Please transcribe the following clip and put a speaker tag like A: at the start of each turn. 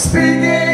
A: speaking.